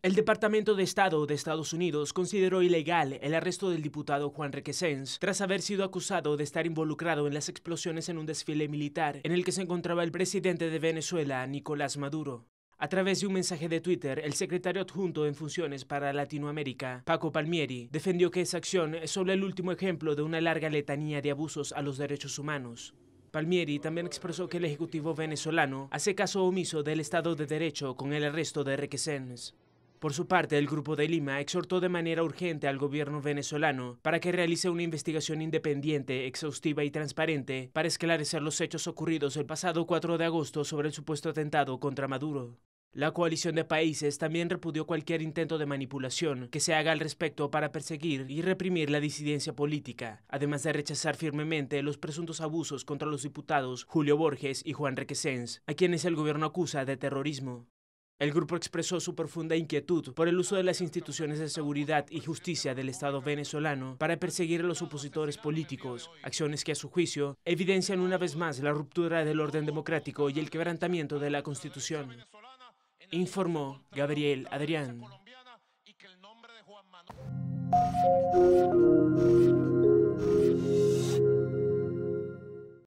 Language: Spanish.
El Departamento de Estado de Estados Unidos consideró ilegal el arresto del diputado Juan Requesens tras haber sido acusado de estar involucrado en las explosiones en un desfile militar en el que se encontraba el presidente de Venezuela, Nicolás Maduro. A través de un mensaje de Twitter, el secretario adjunto en funciones para Latinoamérica, Paco Palmieri, defendió que esa acción es solo el último ejemplo de una larga letanía de abusos a los derechos humanos. Palmieri también expresó que el Ejecutivo venezolano hace caso omiso del Estado de Derecho con el arresto de Requesens. Por su parte, el Grupo de Lima exhortó de manera urgente al gobierno venezolano para que realice una investigación independiente, exhaustiva y transparente para esclarecer los hechos ocurridos el pasado 4 de agosto sobre el supuesto atentado contra Maduro. La coalición de países también repudió cualquier intento de manipulación que se haga al respecto para perseguir y reprimir la disidencia política, además de rechazar firmemente los presuntos abusos contra los diputados Julio Borges y Juan Requesens, a quienes el gobierno acusa de terrorismo. El grupo expresó su profunda inquietud por el uso de las instituciones de seguridad y justicia del Estado venezolano para perseguir a los opositores políticos, acciones que a su juicio evidencian una vez más la ruptura del orden democrático y el quebrantamiento de la Constitución. Informó Gabriel Adrián.